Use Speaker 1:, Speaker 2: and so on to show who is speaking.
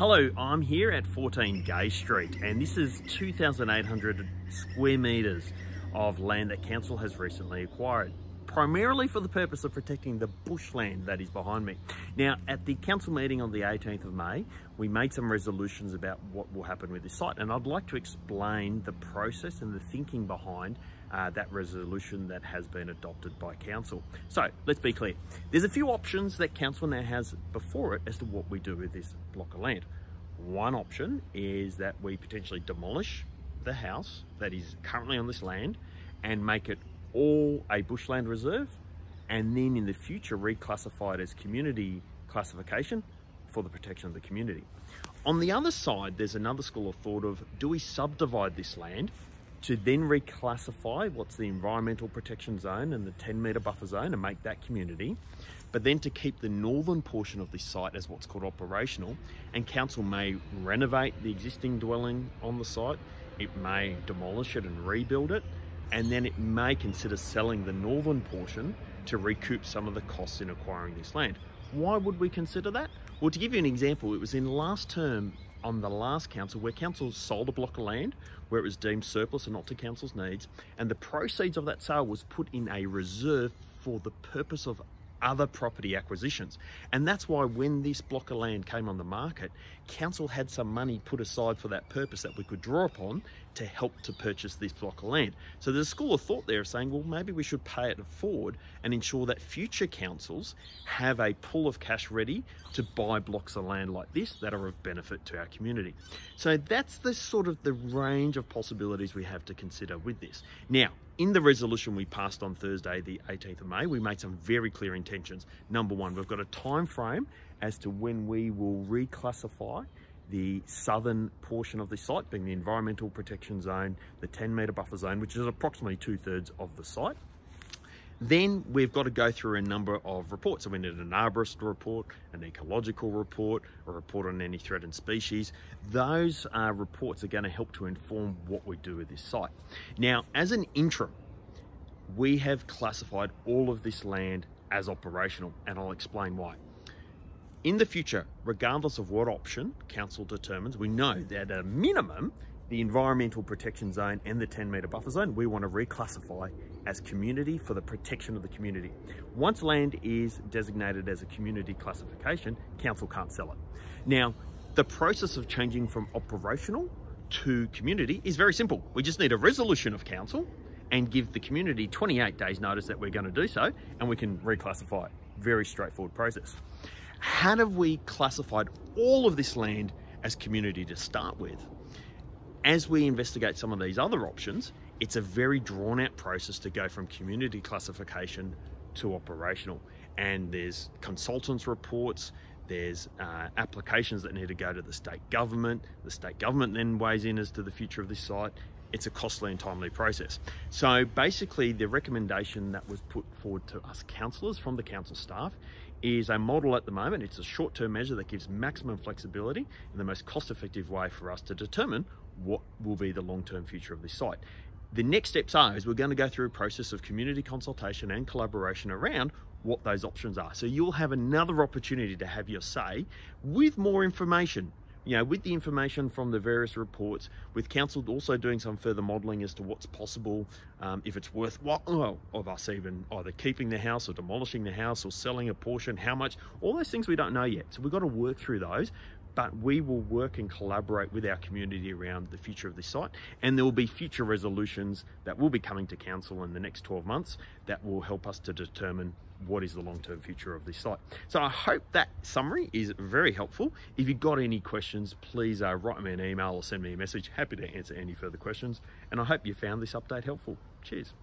Speaker 1: Hello, I'm here at 14 Gay Street and this is 2,800 square metres of land that Council has recently acquired primarily for the purpose of protecting the bushland that is behind me. Now, at the council meeting on the 18th of May, we made some resolutions about what will happen with this site, and I'd like to explain the process and the thinking behind uh, that resolution that has been adopted by council. So let's be clear. There's a few options that council now has before it as to what we do with this block of land. One option is that we potentially demolish the house that is currently on this land and make it all a bushland reserve and then in the future reclassify it as community classification for the protection of the community. On the other side, there's another school of thought of do we subdivide this land to then reclassify what's the environmental protection zone and the 10 metre buffer zone and make that community, but then to keep the northern portion of the site as what's called operational, and council may renovate the existing dwelling on the site, it may demolish it and rebuild it, and then it may consider selling the northern portion to recoup some of the costs in acquiring this land. Why would we consider that? Well, to give you an example, it was in last term on the last council where council sold a block of land where it was deemed surplus and not to council's needs and the proceeds of that sale was put in a reserve for the purpose of other property acquisitions. And that's why when this block of land came on the market, council had some money put aside for that purpose that we could draw upon to help to purchase this block of land. So there's a school of thought there of saying, well, maybe we should pay it forward and ensure that future councils have a pool of cash ready to buy blocks of land like this that are of benefit to our community. So that's the sort of the range of possibilities we have to consider with this. Now, in the resolution we passed on Thursday, the 18th of May, we made some very clear intentions. Number one, we've got a time frame as to when we will reclassify the southern portion of the site, being the environmental protection zone, the 10 metre buffer zone, which is approximately two thirds of the site. Then we've got to go through a number of reports. So we need an arborist report, an ecological report, a report on any threatened species. Those uh, reports are going to help to inform what we do with this site. Now, as an interim, we have classified all of this land as operational, and I'll explain why. In the future, regardless of what option council determines, we know that at a minimum, the environmental protection zone and the 10 metre buffer zone, we want to reclassify as community for the protection of the community. Once land is designated as a community classification, council can't sell it. Now, the process of changing from operational to community is very simple. We just need a resolution of council and give the community 28 days notice that we're going to do so and we can reclassify it. Very straightforward process. How have we classified all of this land as community to start with? as we investigate some of these other options, it's a very drawn out process to go from community classification to operational. And there's consultants reports, there's uh, applications that need to go to the state government. The state government then weighs in as to the future of this site. It's a costly and timely process. So basically the recommendation that was put forward to us councillors from the council staff is a model at the moment. It's a short-term measure that gives maximum flexibility and the most cost-effective way for us to determine what will be the long-term future of this site. The next steps are is we're going to go through a process of community consultation and collaboration around what those options are. So you'll have another opportunity to have your say with more information you know, with the information from the various reports, with council also doing some further modelling as to what's possible, um, if it's worthwhile of us even either keeping the house or demolishing the house or selling a portion, how much, all those things we don't know yet. So we've got to work through those but we will work and collaborate with our community around the future of this site and there will be future resolutions that will be coming to council in the next 12 months that will help us to determine what is the long-term future of this site. So I hope that summary is very helpful. If you've got any questions, please uh, write me an email or send me a message. Happy to answer any further questions. And I hope you found this update helpful. Cheers.